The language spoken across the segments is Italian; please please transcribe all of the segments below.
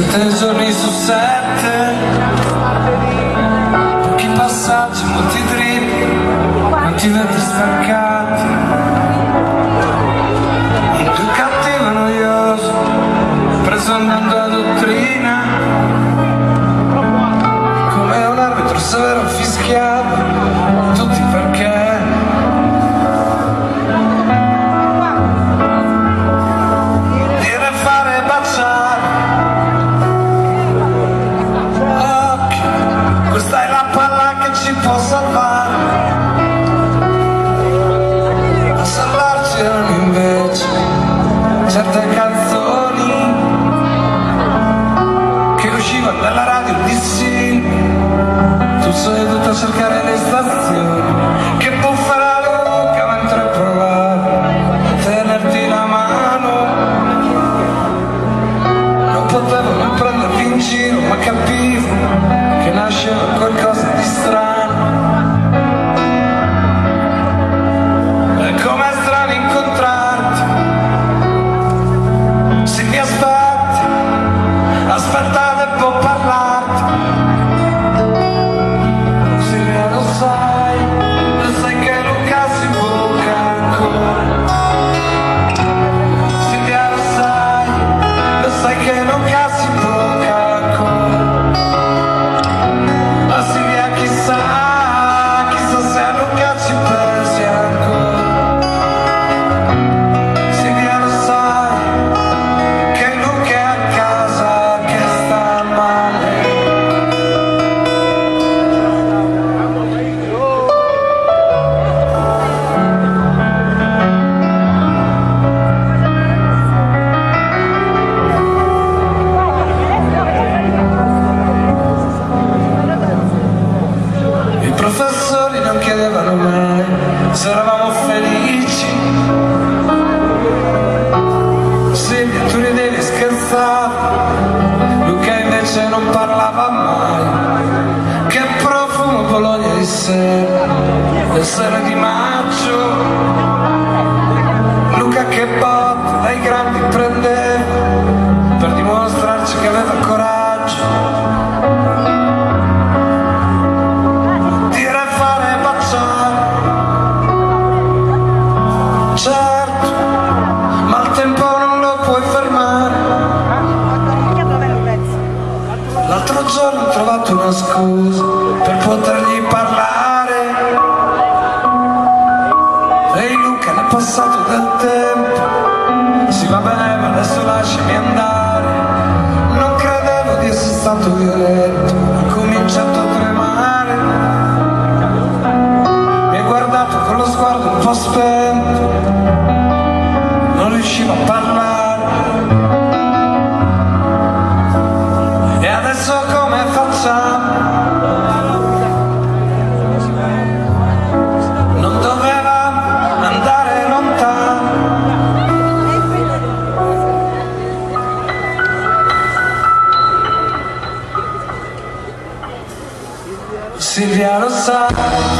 Sette giorni su sette. Pochi passaggi, molti drip Quanti vetri staccati. Il più cattivo e noioso. Preso andando a dottrina. Come un arbitro severo fischiato acercar en esta sera, le sere di maggio. Luca che botte dai grandi prendeva per dimostrarci che aveva coraggio. dire fare baciare certo ma il tempo non lo puoi fermare l'altro giorno ho trovato una scusa per potergli ne è passato del tempo. Sì va bene ma adesso lasciami andare. Non credevo di essere stato violento ho cominciato a tremare. Mi ha guardato con lo sguardo un po' spento, figure out a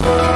Thank you.